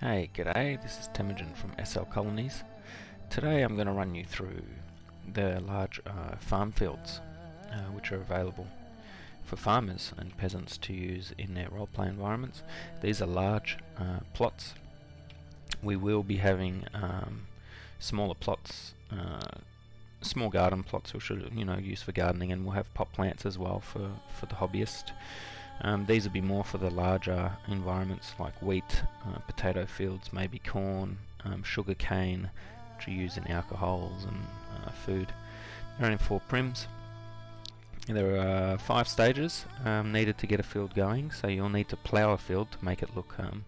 Hey, g'day, this is Temujin from SL Colonies. Today I'm going to run you through the large uh, farm fields uh, which are available for farmers and peasants to use in their roleplay environments. These are large uh, plots. We will be having um, smaller plots, uh, small garden plots which are you know used for gardening and we'll have pot plants as well for, for the hobbyist. Um, these would be more for the larger environments like wheat, uh, potato fields, maybe corn, um, sugar cane, which are used in alcohols and uh, food. There are only four prims. There are five stages um, needed to get a field going, so you'll need to plough a field to make it look um,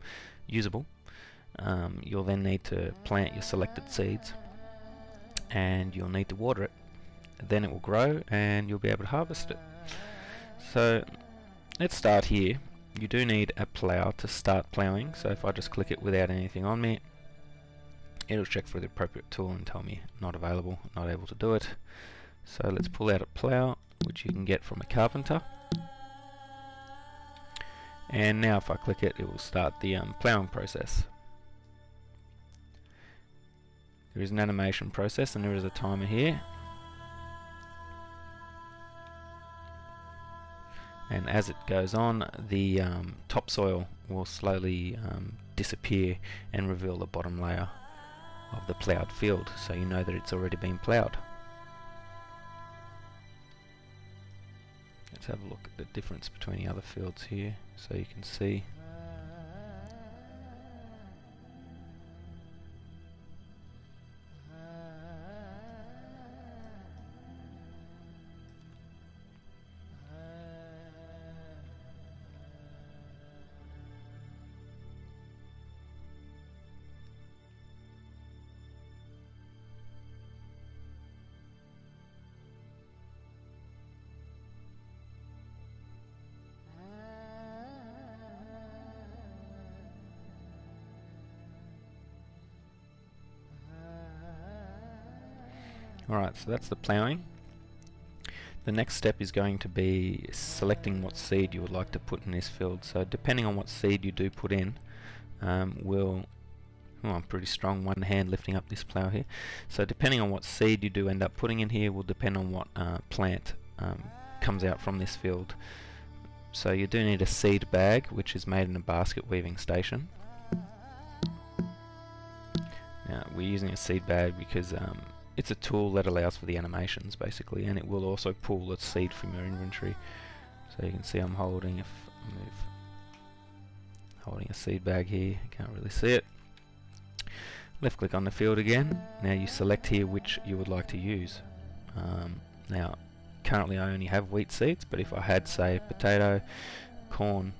usable. Um, you'll then need to plant your selected seeds and you'll need to water it. Then it will grow and you'll be able to harvest it. So let's start here. You do need a plough to start ploughing, so if I just click it without anything on me, it'll check for the appropriate tool and tell me not available, not able to do it. So let's pull out a plough, which you can get from a carpenter. And now if I click it, it will start the um, ploughing process. There is an animation process and there is a timer here and as it goes on the um, topsoil will slowly um, disappear and reveal the bottom layer of the ploughed field so you know that it's already been ploughed. Let's have a look at the difference between the other fields here so you can see Alright, so that's the ploughing. The next step is going to be selecting what seed you would like to put in this field. So depending on what seed you do put in, um, will oh, I'm pretty strong one hand lifting up this plough here. So depending on what seed you do end up putting in here will depend on what uh, plant um, comes out from this field. So you do need a seed bag which is made in a basket weaving station. Now we're using a seed bag because um, it's a tool that allows for the animations basically and it will also pull the seed from your inventory. So you can see I'm holding I move holding a seed bag here. You can't really see it. Left click on the field again. Now you select here which you would like to use. Um, now currently I only have wheat seeds but if I had say potato corn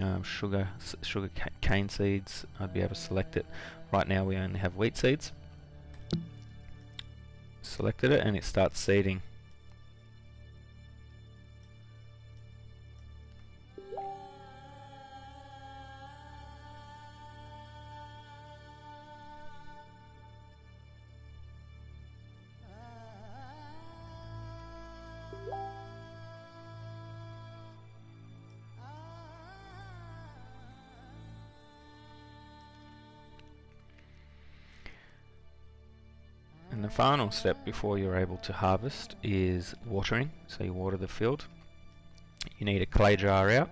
um, sugar sugar cane seeds I'd be able to select it. Right now we only have wheat seeds selected it and it starts seeding ah. The final step before you're able to harvest is watering. So you water the field. You need a clay jar out.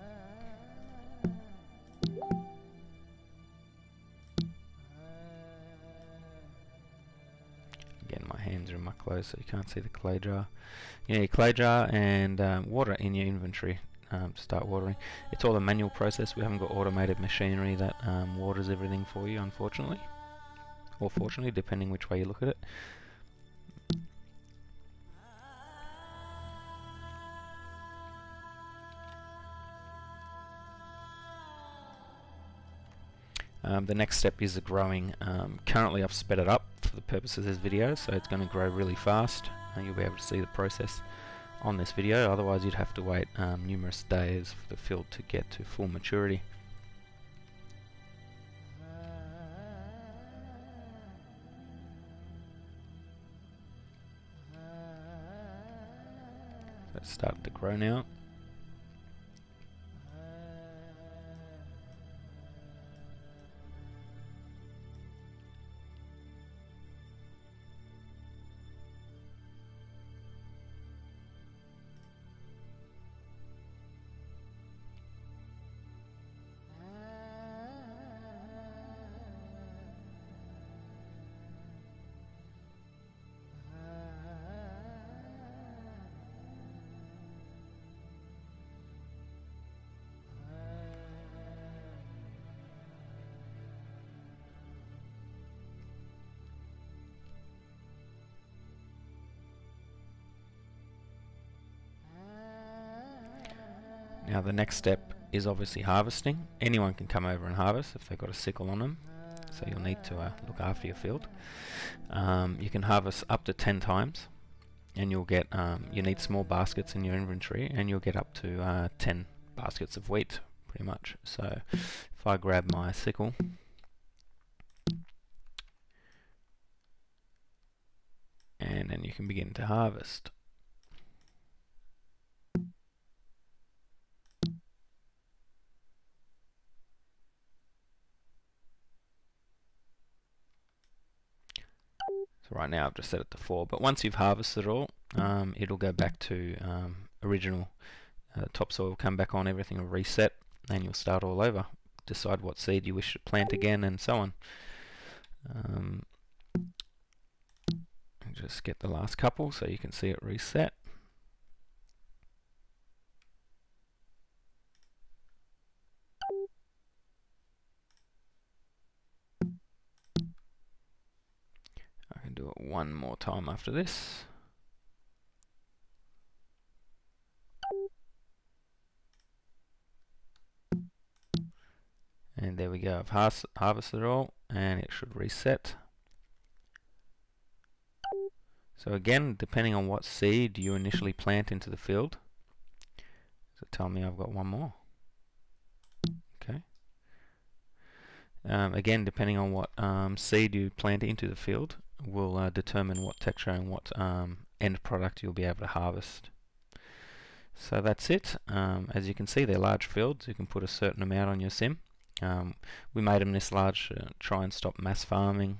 Again, my hands are in my clothes so you can't see the clay jar. You need a clay jar and um, water in your inventory um, to start watering. It's all a manual process. We haven't got automated machinery that um, waters everything for you, unfortunately or fortunately, depending which way you look at it. Um, the next step is the growing. Um, currently I've sped it up for the purpose of this video so it's going to grow really fast and you'll be able to see the process on this video otherwise you'd have to wait um, numerous days for the field to get to full maturity. It's starting to grow now. Now the next step is obviously harvesting. Anyone can come over and harvest if they've got a sickle on them, so you'll need to uh, look after your field. Um, you can harvest up to 10 times, and you'll get, um, you need small baskets in your inventory, and you'll get up to uh, 10 baskets of wheat, pretty much. So if I grab my sickle, and then you can begin to harvest. So right now I've just set it to 4, but once you've harvested it all, um, it'll go back to um, original uh, topsoil will come back on, everything will reset, and you'll start all over. Decide what seed you wish to plant again, and so on. Um, just get the last couple so you can see it reset. One more time after this. And there we go, I've harvested it all and it should reset. So again, depending on what seed you initially plant into the field, so tell me I've got one more. Okay. Um, again, depending on what um, seed you plant into the field, will uh, determine what texture and what um, end product you'll be able to harvest. So that's it. Um, as you can see, they're large fields. You can put a certain amount on your sim. Um, we made them this large to try and stop mass farming.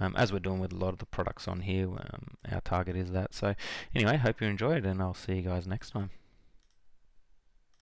Um, as we're doing with a lot of the products on here, um, our target is that. So anyway, hope you enjoyed and I'll see you guys next time.